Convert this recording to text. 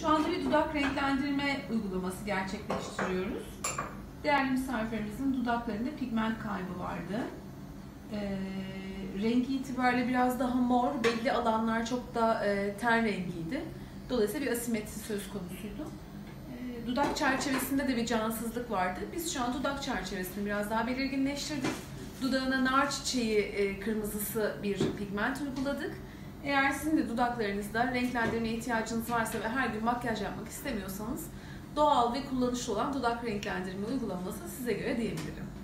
Şu anda bir dudak renklendirme uygulaması gerçekleştiriyoruz. Değerli misafirlerimizin dudaklarında pigment kaybı vardı. Ee, rengi itibariyle biraz daha mor, belli alanlar çok da e, ten rengiydi. Dolayısıyla bir asimetri söz konusuydu. Ee, dudak çerçevesinde de bir cansızlık vardı. Biz şu an dudak çerçevesini biraz daha belirginleştirdik. Dudağına nar çiçeği e, kırmızısı bir pigment uyguladık. Eğer sizin de dudaklarınızda renklendirmeye ihtiyacınız varsa ve her gün makyaj yapmak istemiyorsanız doğal ve kullanışlı olan dudak renklendirme uygulaması size göre diyebilirim.